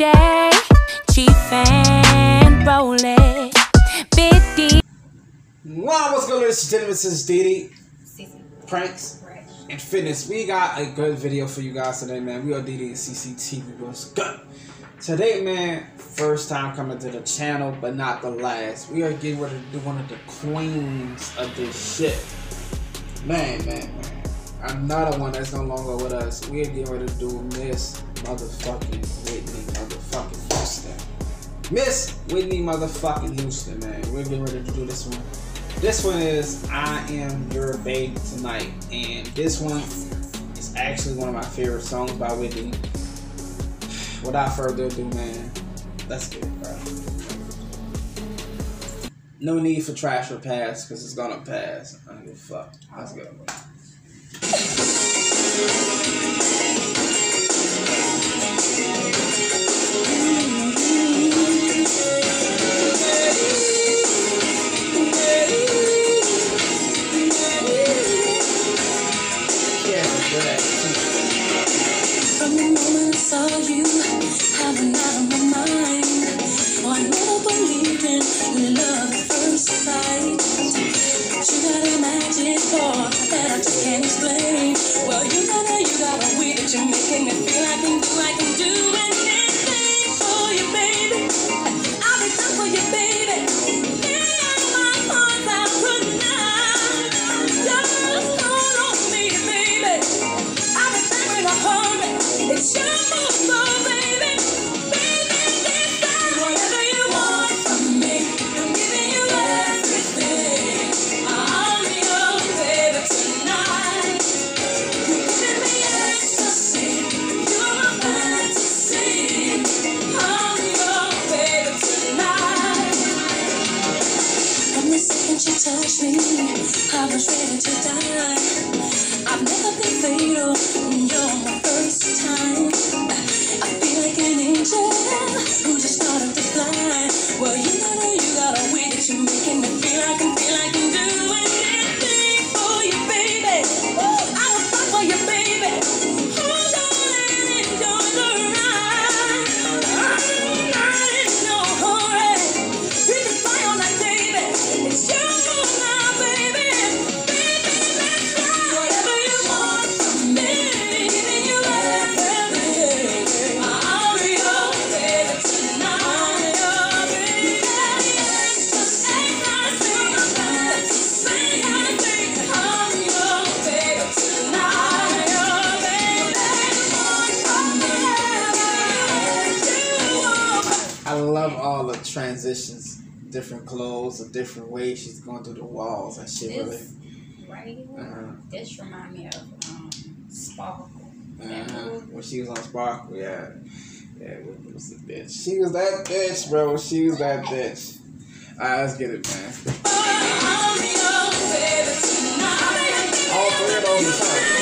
Chief and Rolling. Big D. Wow, what's going on, ladies and gentlemen? This is DeeDee. Pranks and fitness. We got a good video for you guys today, man. We are DeeDee and Cece TV. What's good? Today, man, first time coming to the channel, but not the last. We are getting ready to do one of the queens of this shit. Man, man, man. Another one that's no longer with us. We are getting ready to do Miss Motherfucking Whitney Motherfucking Houston. Miss Whitney Motherfucking Houston, man. We're getting ready to do this one. This one is I Am Your Baby Tonight. And this one is actually one of my favorite songs by Whitney. Without further ado, man, let's get it, bro. No need for trash or pass, because it's gonna pass. I don't give a fuck. Let's go. Oh, that I just can't explain. Well, you got a, you got a way that you're making me feel I can do, I can do anything I was ready to transitions, different clothes, a different way she's going through the walls and shit. Really, right here, uh-huh. this remind me of um, Sparkle. Uh-huh. When she was on Sparkle, yeah, yeah, Whitney was a bitch. She was that bitch, bro. She was that bitch. All right, let's get it, man. I'm your baby tonight. All three of those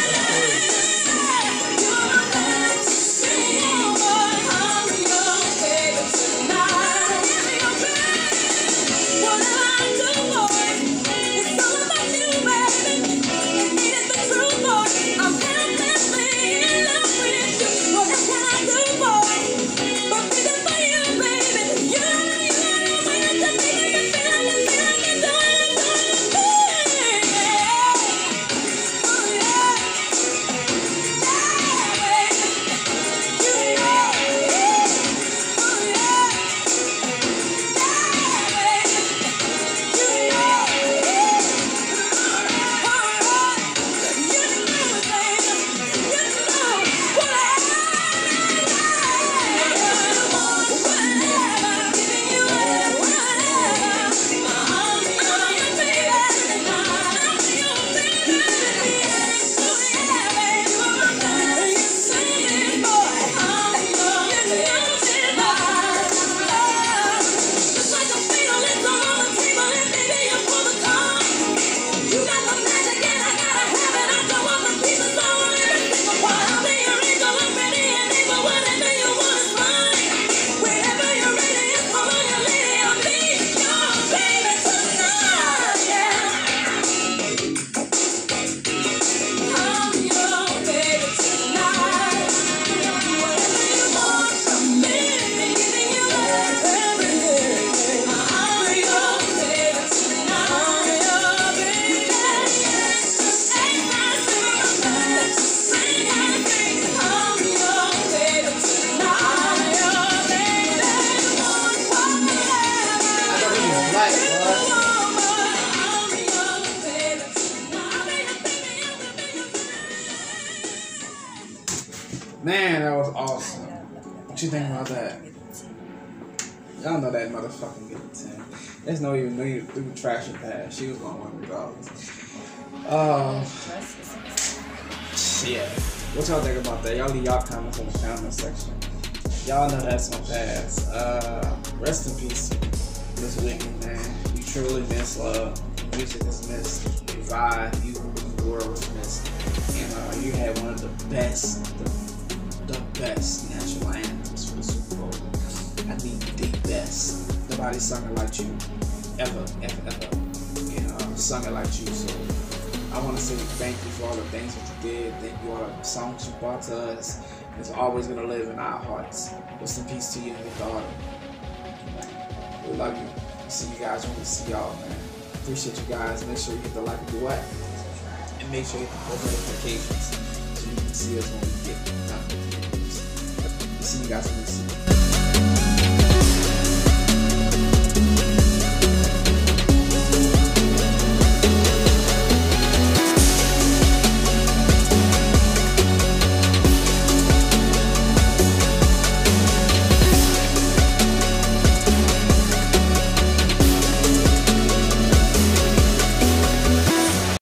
you think about that? Y'all know that motherfucking get the 10. There's no even need to do trash and pass. She was to win regardless. Um, yeah. What y'all think about that? Y'all leave y'all comments in the comment section. Y'all know that's my pass. Uh, rest in peace, Miss Whitney, man. You truly miss love. Music is missed. Your vibe, you the world was missed. And uh, you had one of the best, the, the best national best. Nobody sung it like you, ever, ever, ever. You um, know, sung it like you. So I want to say thank you for all the things that you did. Thank you all the songs you brought to us. It's always gonna live in our hearts. Rest in peace to you and your daughter. We love you. See you guys when we see y'all, man. Appreciate you guys. Make sure you hit the like and do what? And make sure you hit the post notifications so you can see us when we get notifications. See you guys when we see you.